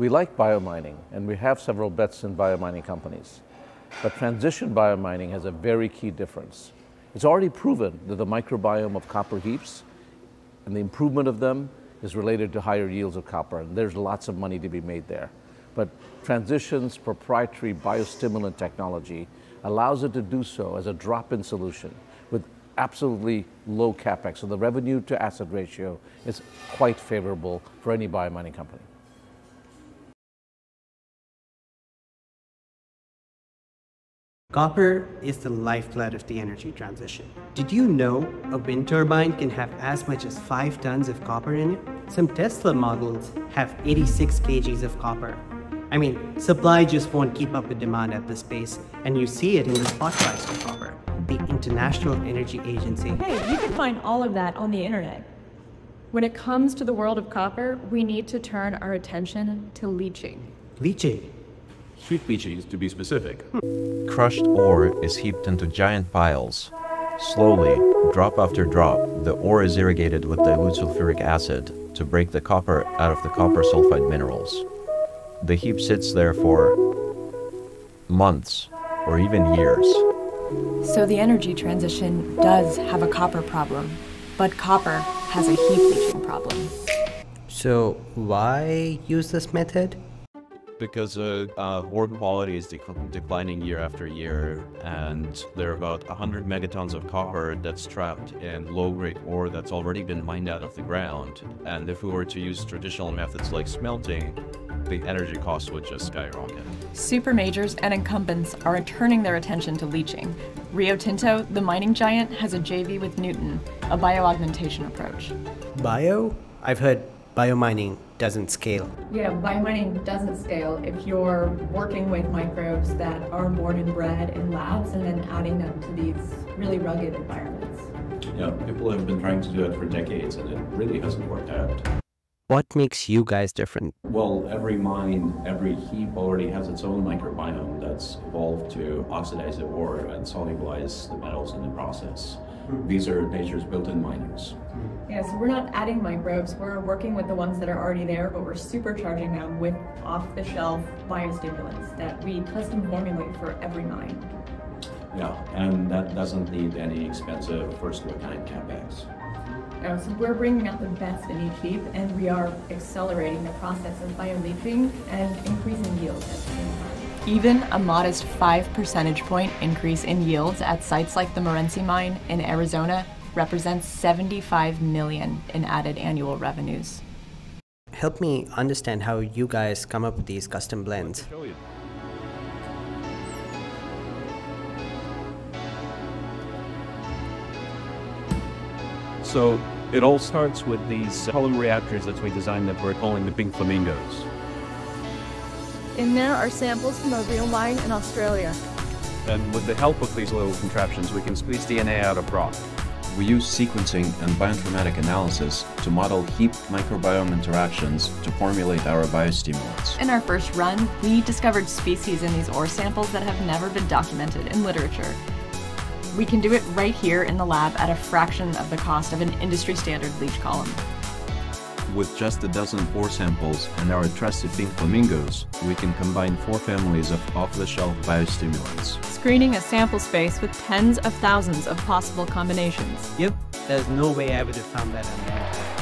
We like biomining, and we have several bets in biomining companies. But transition biomining has a very key difference. It's already proven that the microbiome of copper heaps and the improvement of them is related to higher yields of copper, and there's lots of money to be made there. But Transition's proprietary biostimulant technology allows it to do so as a drop-in solution with absolutely low capex. So the revenue to asset ratio is quite favorable for any biomining company. Copper is the lifeblood of the energy transition. Did you know a wind turbine can have as much as 5 tons of copper in it? Some Tesla models have 86 kgs of copper. I mean, supply just won't keep up with demand at this pace, and you see it in the spot price of copper. The International Energy Agency. Hey, you can find all of that on the internet. When it comes to the world of copper, we need to turn our attention to leaching. Leaching? Street leaching, to be specific. Crushed ore is heaped into giant piles. Slowly, drop after drop, the ore is irrigated with dilute sulfuric acid to break the copper out of the copper sulfide minerals. The heap sits there for months or even years. So the energy transition does have a copper problem, but copper has a heap leaching problem. So why use this method? Because uh, uh, ore quality is dec declining year after year, and there are about 100 megatons of copper that's trapped in low-grade ore that's already been mined out of the ground. And if we were to use traditional methods like smelting, the energy costs would just skyrocket. Super majors and incumbents are turning their attention to leaching. Rio Tinto, the mining giant, has a JV with Nuton, a bioaugmentation approach. Bio? I've heard biomining doesn't scale. Yeah, biomining doesn't scale if you're working with microbes that are born and bred in labs and then adding them to these really rugged environments. Yeah, people have been trying to do it for decades and it really hasn't worked out. What makes you guys different? Well, every mine, every heap already has its own microbiome that's evolved to oxidize the ore and solubilize the metals in the process. These are nature's built-in miners. Yeah, so we're not adding microbes, we're working with the ones that are already there, but we're supercharging them with off-the-shelf biostimulants that we custom formulate for every mine. Yeah, and that doesn't need any expensive first-of-a-kind capex. Uh, so we're bringing out the best in each heap, and we are accelerating the process of bioleaching and increasing yields at the same time. Even a modest 5 percentage point increase in yields at sites like the Morenci mine in Arizona represents 75 million in added annual revenues. Help me understand how you guys come up with these custom blends. So it all starts with these column reactors that we designed that we're calling the pink flamingos. In there are samples from a real mine in Australia. And with the help of these little contraptions, we can squeeze DNA out of rock. We use sequencing and bioinformatic analysis to model heap microbiome interactions to formulate our biostimulants. In our first run, we discovered species in these ore samples that have never been documented in literature. We can do it right here in the lab at a fraction of the cost of an industry standard leach column. With just a dozen ore samples and our trusted pink flamingos, we can combine four families of off-the-shelf biostimulants. Screening a sample space with tens of thousands of possible combinations. Yep, there's no way I would have found that on the internet.